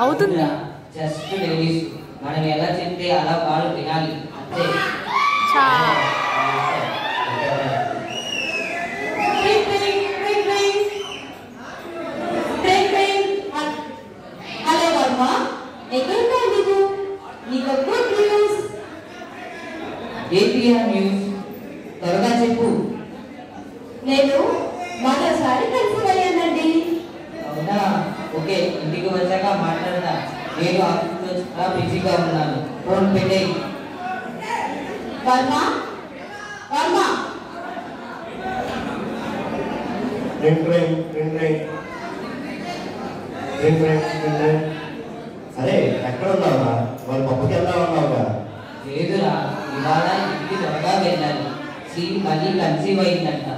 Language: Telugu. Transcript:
అవుతుంది. జస్ట్ లేడీస్ మనం ఎలా చెప్తే అలా వాళ్ళు వినాలి అంతే. త్వరగా చెప్పు. నేను మరోసారి కన్ఫర్మ్ అయ్యాను ఓకే ఇంటికి వచ్చాక మాట్లాడినా నేను ఆఫీస్లో చాలా బిజీగా ఉన్నాను. ఫోన్ పెట్టేయి. కర్మ? అరే ఎక్కడ ఉన్నావా వాళ్ళ పప్పుకి వెళ్తా ఉన్నావుగా లేదురా ఇవాళ ఇంటికి త్వరగా వెళ్ళాలి సీన్ మళ్ళీ కన్సీవ్ అయిందంట.